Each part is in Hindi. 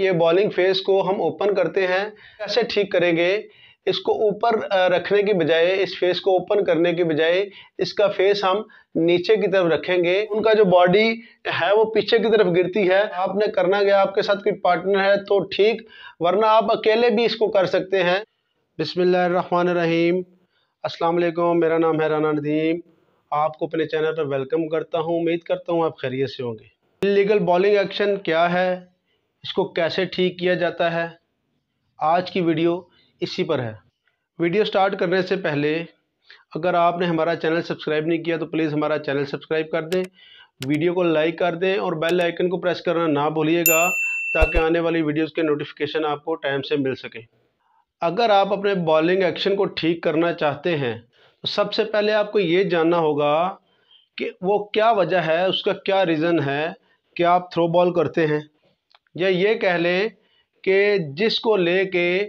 ये बॉलिंग फेस को हम ओपन करते हैं, कैसे ठीक करेंगे? इसको ऊपर रखने की बजाय, इस फेस को ओपन करने की बजाय, इसका फेस हम नीचे की तरफ़ रखेंगे। उनका जो बॉडी है, वो पीछे की तरफ़ गिरती है। आपने करना गया आपके साथ कोई पार्टनर है तो ठीक, वरना आप अकेले भी इसको कर सकते हैं। बिसमीम अस्सलाम वालेकुम, मेरा नाम है राना नदीम। आपको अपने चैनल पर वेलकम करता हूँ। उम्मीद करता हूँ आप खैरियत से होंगे। इलीगल बॉलिंग एक्शन क्या है? इसको कैसे ठीक किया जाता है? आज की वीडियो इसी पर है। वीडियो स्टार्ट करने से पहले, अगर आपने हमारा चैनल सब्सक्राइब नहीं किया तो प्लीज़ हमारा चैनल सब्सक्राइब कर दें, वीडियो को लाइक कर दें और बेल आइकन को प्रेस करना ना भूलिएगा, ताकि आने वाली वीडियोस के नोटिफिकेशन आपको टाइम से मिल सके। अगर आप अपने बॉलिंग एक्शन को ठीक करना चाहते हैं तो सबसे पहले आपको ये जानना होगा कि वो क्या वजह है, उसका क्या रीज़न है कि आप थ्रो बॉल करते हैं। या ये कह लें कि जिसको लेके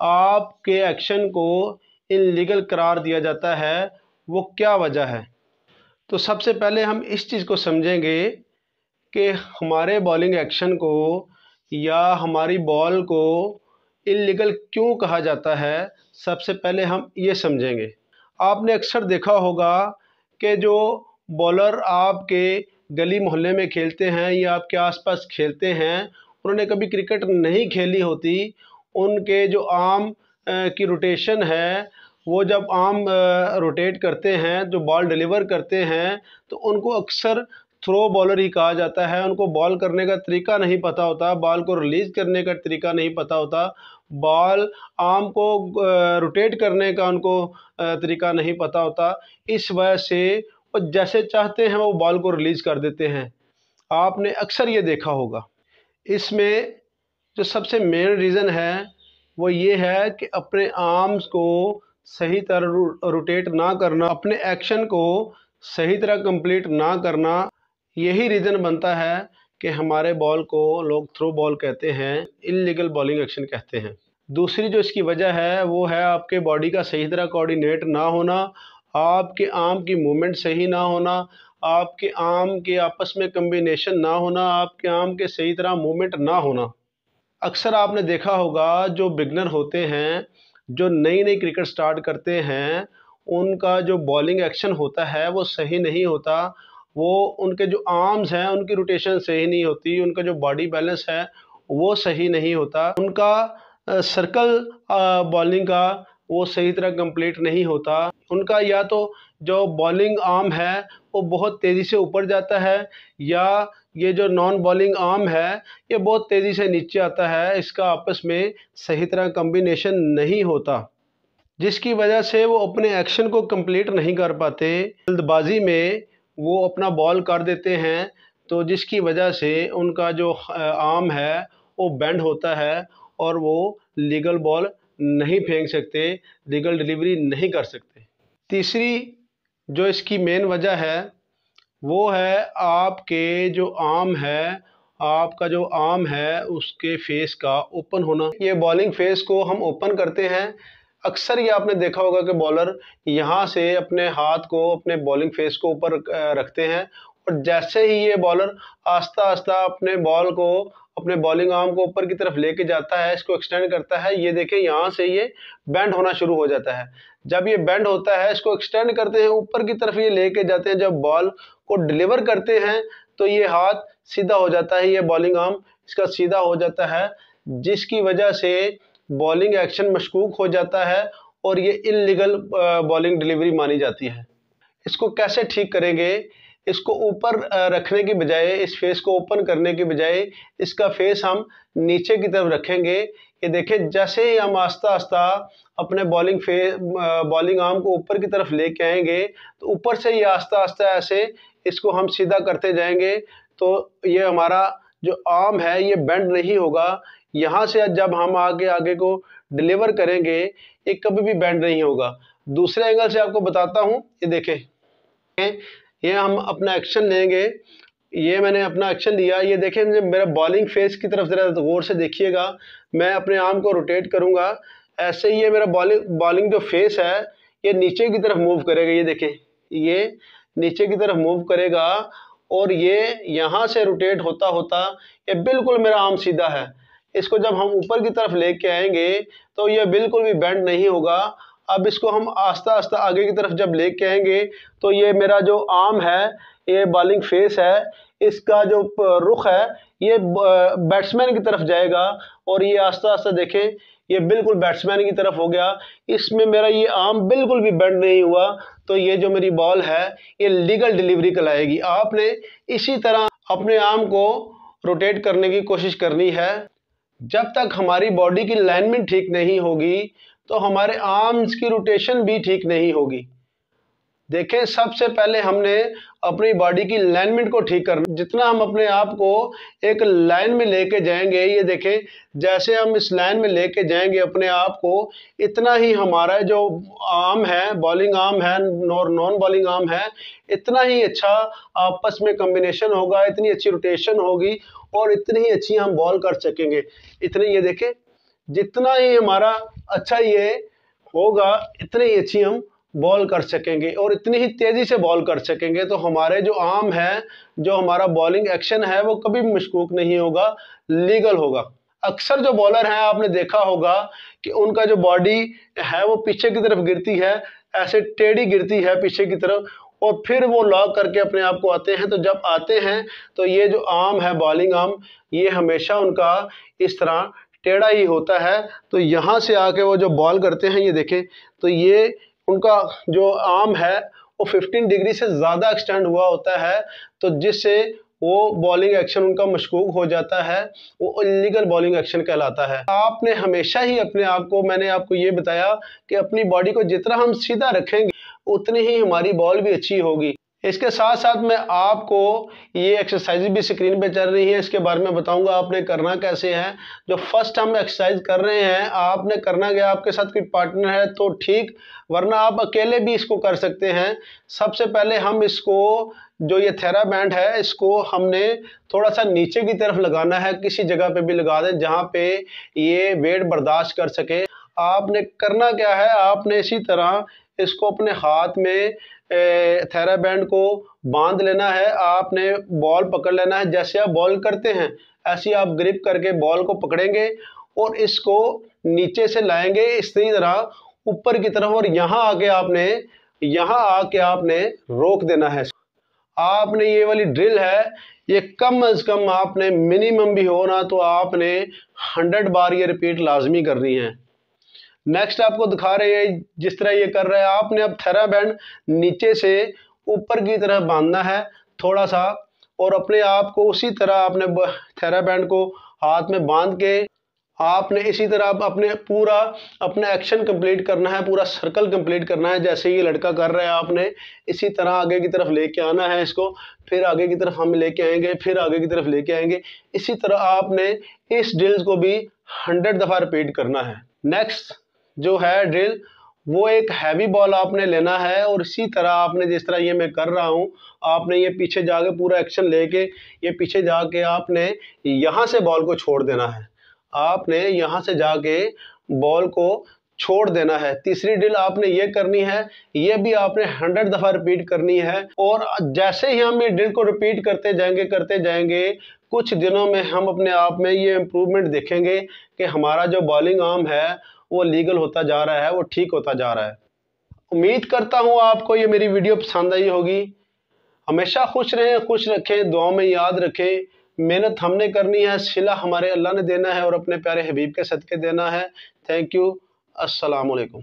आपके एक्शन को इनलीगल करार दिया जाता है, वो क्या वजह है? तो सबसे पहले हम इस चीज़ को समझेंगे कि हमारे बॉलिंग एक्शन को या हमारी बॉल को इलीगल क्यों कहा जाता है, सबसे पहले हम ये समझेंगे। आपने अक्सर देखा होगा कि जो बॉलर आपके गली मोहल्ले में खेलते हैं या आपके आसपास खेलते हैं उन्होंने कभी क्रिकेट नहीं खेली होती। उनके जो आम की रोटेशन है, वो जब आम रोटेट करते हैं, जो बॉल डिलीवर करते हैं तो उनको अक्सर थ्रो बॉलर ही कहा जाता है। उनको बॉल करने का तरीका नहीं पता होता, बॉल को रिलीज़ करने का तरीका नहीं पता होता। बॉल आम को रोटेट करने का उनको तरीका नहीं पता होता। इस वजह से वो जैसे चाहते हैं, वो बॉल को रिलीज़ कर देते हैं। आपने अक्सर ये देखा होगा। इसमें जो सबसे मेन रीज़न है, वो ये है कि अपने आर्म्स को सही तरह रोटेट ना करना, अपने एक्शन को सही तरह कंप्लीट ना करना, यही रीज़न बनता है कि हमारे बॉल को लोग थ्रो बॉल कहते हैं इलीगल बॉलिंग एक्शन कहते हैं। दूसरी जो इसकी वजह है, वो है आपके बॉडी का सही तरह कोऑर्डिनेट ना होना, आपके आर्म की मूवमेंट सही ना होना आपके आम के आपस में कम्बिनेशन ना होना, आपके आम के सही तरह मूवमेंट ना होना। अक्सर आपने देखा होगा, जो बिगनर होते हैं, जो नई नई क्रिकेट स्टार्ट करते हैं, उनका जो बॉलिंग एक्शन होता है, वो सही नहीं होता। वो उनके जो आर्म्स हैं, उनकी रोटेशन सही नहीं होती, उनका जो बॉडी बैलेंस है, वो सही नहीं होता। उनका सर्कल बॉलिंग का, वो सही तरह कंप्लीट नहीं होता। उनका या तो जो बॉलिंग आर्म है, वो बहुत तेज़ी से ऊपर जाता है, या ये जो नॉन बॉलिंग आर्म है, ये बहुत तेज़ी से नीचे आता है, इसका आपस में सही तरह कम्बिनेशन नहीं होता। जिसकी वजह से वो अपने एक्शन को कंप्लीट नहीं कर पाते, जल्दबाजी में वो अपना बॉल कर देते हैं तो जिसकी वजह से उनका जो आर्म है, वो बैंड होता है, और वो लीगल बॉल नहीं फेंक सकते लीगल डिलीवरी नहीं कर सकते। तीसरी जो इसकी मेन वजह है, वो है आपके जो आम है, आपका जो आम है, उसके फेस का ओपन होना। ये बॉलिंग फेस को हम ओपन करते हैं। अक्सर ये आपने देखा होगा कि बॉलर यहाँ से अपने हाथ को, अपने बॉलिंग फेस को ऊपर रखते हैं। और जैसे ही ये बॉलर आस्ता आस्ता अपने बॉल को, अपने बॉलिंग आर्म को ऊपर की तरफ़ लेके जाता है, इसको एक्सटेंड करता है, ये देखें यहाँ से ये बैंड होना शुरू हो जाता है। जब ये बैंड होता है, इसको एक्सटेंड करते हैं, ऊपर की तरफ़ ये लेके जाते हैं, जब बॉल को डिलीवर करते हैं तो ये हाथ सीधा हो जाता है, ये बॉलिंग आर्म इसका सीधा हो जाता है, जिसकी वजह से बॉलिंग एक्शन मशकूक हो जाता है और ये इलीगल बॉलिंग डिलीवरी मानी जाती है। इसको कैसे ठीक करेंगे? इसको ऊपर रखने की बजाय, इस फेस को ओपन करने की बजाय, इसका फेस हम नीचे की तरफ़ रखेंगे। ये देखें, जैसे ही हम आस्ता आस्ता अपने बॉलिंग फे बॉलिंग आर्म को ऊपर की तरफ़ लेके आएँगे तो ऊपर से ये आस्ता आस्ता ऐसे इसको हम सीधा करते जाएँगे। तो ये हमारा जो आर्म है, ये बेंड नहीं होगा। यहाँ से जब हम आगे आगे को डिलीवर करेंगे, ये कभी भी बेंड नहीं होगा। दूसरे एंगल से आपको बताता हूँ, ये देखें। ये हम अपना एक्शन लेंगे। ये मैंने अपना एक्शन लिया। ये देखें मेरा बॉलिंग फेस की तरफ़ ज़रा गौर से देखिएगा। मैं अपने आर्म को रोटेट करूँगा। ऐसे ही ये मेरा बॉलिंग बॉलिंग जो फेस है, ये नीचे की तरफ़ मूव करेगा। ये देखें ये नीचे की तरफ़ मूव करेगा और ये यहाँ से रोटेट होता होता ये बिल्कुल मेरा आर्म सीधा है। इसको जब हम ऊपर की तरफ़ लेके आएँगे तो ये बिल्कुल भी बेंड नहीं होगा। अब इसको हम आस्ता आस्ता आगे की तरफ़ जब लेके आएँगे तो ये मेरा जो आर्म है, ये बॉलिंग फेस है, इसका जो रुख है, ये बैट्समैन की तरफ़ जाएगा और ये आस्ता आस्ता देखें, ये बिल्कुल बैट्समैन की तरफ़ हो गया। इसमें मेरा ये आर्म बिल्कुल भी बेंड नहीं हुआ तो ये जो मेरी बॉल है, ये लीगल डिलीवरी कहलाएगी। आपने इसी तरह अपने आर्म को रोटेट करने की कोशिश करनी है। जब तक हमारी बॉडी की लाइनमेंट ठीक नहीं होगी तो हमारे आर्म्स की रोटेशन भी ठीक नहीं होगी। देखें, सबसे पहले हमने अपनी बॉडी की लाइनमेंट को ठीक करना। जितना हम अपने आप को एक लाइन में लेके जाएँगे, ये देखें, जैसे हम इस लाइन में लेके जाएँगे अपने आप को, इतना ही हमारा जो आर्म है बॉलिंग आर्म है, और नॉन बॉलिंग आर्म है, इतना ही अच्छा आपस में कम्बिनेशन होगा, इतनी अच्छी रोटेशन होगी, और इतनी ही अच्छी हम बॉल कर सकेंगे। इतने ये देखें जितना ही हमारा अच्छा ये होगा, इतनी ही अच्छी हम बॉल कर सकेंगे। और इतनी ही तेज़ी से बॉल कर सकेंगे। तो हमारे जो आम है, जो हमारा बॉलिंग एक्शन है, वो कभी मशकूक नहीं होगा लीगल होगा। अक्सर जो बॉलर हैं, आपने देखा होगा कि उनका जो बॉडी है, वो पीछे की तरफ़ गिरती है, ऐसे टेढ़ी गिरती है पीछे की तरफ़, और फिर वो लॉक करके अपने आप को आते हैं। तो जब आते हैं तो ये जो आम है बॉलिंग आम ये हमेशा उनका इस तरह टेढ़ा ही होता है तो यहाँ से आके वो जो बॉल करते हैं, ये देखें तो ये उनका जो आर्म है, वो 15 डिग्री से ज़्यादा एक्सटेंड हुआ होता है तो जिससे वो बॉलिंग एक्शन उनका मशकूक हो जाता है, वो इलीगल बॉलिंग एक्शन कहलाता है। आपने हमेशा ही अपने आप को, मैंने आपको ये बताया कि अपनी बॉडी को जितना हम सीधा रखेंगे, उतनी ही हमारी बॉल भी अच्छी होगी। इसके साथ साथ मैं आपको ये एक्सरसाइज भी स्क्रीन पे चल रही है। इसके बारे में बताऊँगा आपने करना कैसे है। जो फ़र्स्ट हम एक्सरसाइज कर रहे हैं, आपने करना क्या? आपके साथ कोई पार्टनर है तो ठीक, वरना आप अकेले भी इसको कर सकते हैं। सबसे पहले हम इसको, जो ये थेरा बैंड है, इसको हमने थोड़ा सा नीचे की तरफ़ लगाना है। किसी जगह पे भी लगा दें जहाँ पे ये वेट बर्दाश्त कर सके। आपने करना क्या है? आपने इसी तरह इसको अपने हाथ में थेरा बैंड को बाँध लेना है। आपने बॉल पकड़ लेना है। जैसे आप बॉल करते हैं, ऐसे आप ग्रिप करके बॉल को पकड़ेंगे और इसको नीचे से लाएँगे। इसी तरह ऊपर की तरफ़ और यहाँ आके आपने, यहाँ आके आपने रोक देना है। आपने ये वाली ड्रिल है, ये कम अज़ कम आपने मिनिमम भी हो ना तो आपने हंड्रेड बार ये रिपीट लाजमी करनी है। नेक्स्ट आपको दिखा रहे हैं, जिस तरह ये कर रहे हैं, आपने अब थेरा बैंड नीचे से ऊपर की तरह बांधना है, थोड़ा सा, और अपने आप को उसी तरह आपने थेरा बैंड को हाथ में बाँध के, आपने इसी तरह आप अपने पूरा, अपना एक्शन कंप्लीट करना है, पूरा सर्कल कंप्लीट करना है, जैसे ये लड़का कर रहा है आपने, इसी तरह आगे की तरफ़ लेके आना है इसको, फिर आगे की तरफ़ हम लेके आएँगे, फिर आगे की तरफ़ लेके आएँगे, इसी तरह आपने इस ड्रिल्स को भी हंड्रेड दफ़ा रिपीट करना है। नेक्स्ट जो है ड्रिल वो एक हैवी बॉल आपने लेना है और इसी तरह आपने जिस तरह ये मैं कर रहा हूँ, आपने ये पीछे जाके पूरा एक्शन लेके, ये पीछे जाके आपने यहाँ से बॉल को छोड़ देना है। आपने यहाँ से जाके बॉल को छोड़ देना है। तीसरी ड्रिल आपने ये करनी है, ये भी आपने हंड्रेड दफ़ा रिपीट करनी है और जैसे ही हम ये ड्रिल को रिपीट करते जाएँगे करते जाएँगे, कुछ दिनों में हम अपने आप में ये इम्प्रूवमेंट देखेंगे कि हमारा जो बॉलिंग आर्म है वो लीगल होता जा रहा है, वो ठीक होता जा रहा है। उम्मीद करता हूँ आपको ये मेरी वीडियो पसंद आई होगी। हमेशा खुश रहें, खुश रखें दुआ में याद रखें। मेहनत हमने करनी है, सिला हमारे अल्लाह ने देना है और अपने प्यारे हबीब के सदके देना है। थैंक यू अस्सलाम वालेकुम